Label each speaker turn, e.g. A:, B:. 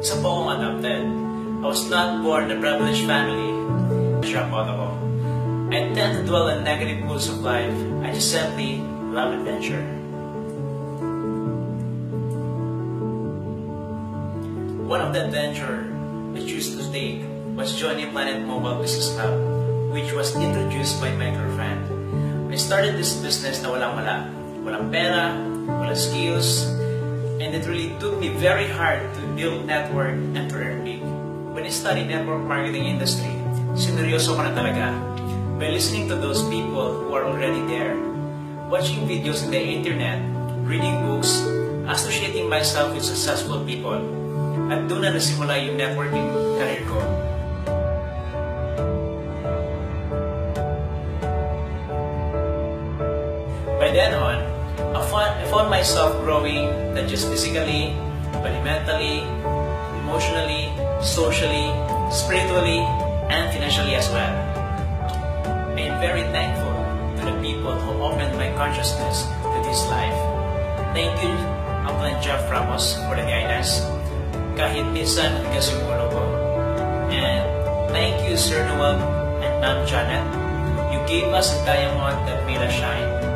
A: Isa po akong adopted. I was not born in a privileged family. I tend to dwell on negative moods of life. I just simply love adventure. One of the adventure I choose to take was joining Planet Mobile Business Club, which was introduced by my girlfriend. I started this business na walang wala. Walang pera, walang skills, and it really took me very hard to build network and to earn big. When I studied network marketing industry, sineryoso ko na talaga. By listening to those people who are already there, watching videos on the internet, reading books, associating myself with successful people, at doon na nasimula yung networking career ko. Found, I found myself growing not just physically, but mentally, emotionally, socially, spiritually, and financially as well. I am very thankful to the people who opened my consciousness to this life. Thank you, Uncle Jeff Ramos, for the guidance. Kahit minsan hanggang simulo ko. And thank you, Sir Noel and Ma'am Janet. You gave us a diamond that made us shine.